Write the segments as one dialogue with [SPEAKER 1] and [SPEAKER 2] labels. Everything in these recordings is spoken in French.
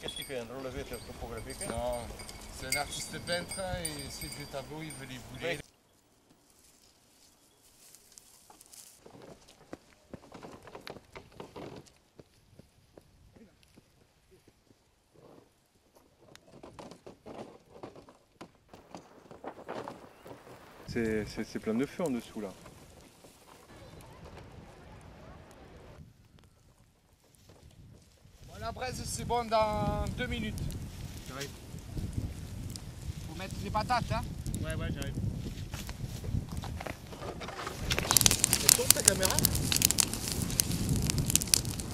[SPEAKER 1] Qu'est-ce qu'il fait Un relevé topographique
[SPEAKER 2] Non, c'est un artiste peintre et ses vieux tableaux, il veut les bouler.
[SPEAKER 3] C'est plein de feu en dessous là.
[SPEAKER 2] La braise, c'est bon dans deux minutes.
[SPEAKER 4] J'arrive.
[SPEAKER 2] Faut mettre les patates, hein
[SPEAKER 4] Ouais, ouais, j'arrive.
[SPEAKER 2] Elle tourne ta caméra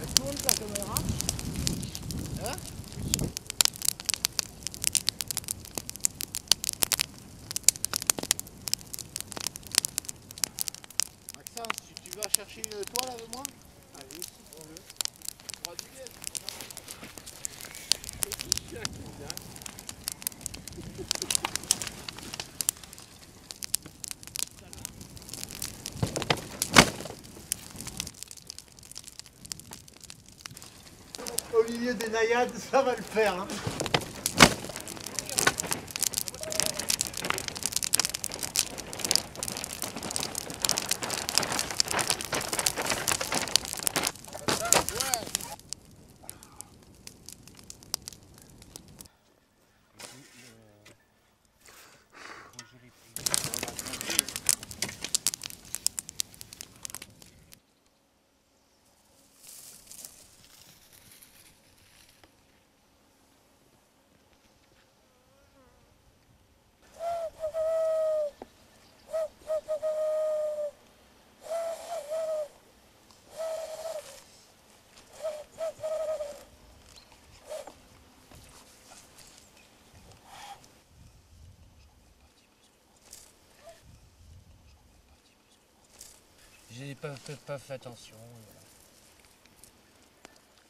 [SPEAKER 2] Elle tourne ta caméra Hein? Maxence, tu, tu vas chercher une toile avec moi Allez, si on veut.
[SPEAKER 5] Au milieu des naïades, ça va le faire. hein.
[SPEAKER 4] J'ai pas, fait- pas fait attention.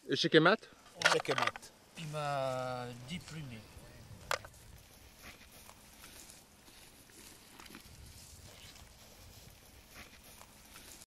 [SPEAKER 3] Et chez Kemat?
[SPEAKER 4] Il m'a diplumé.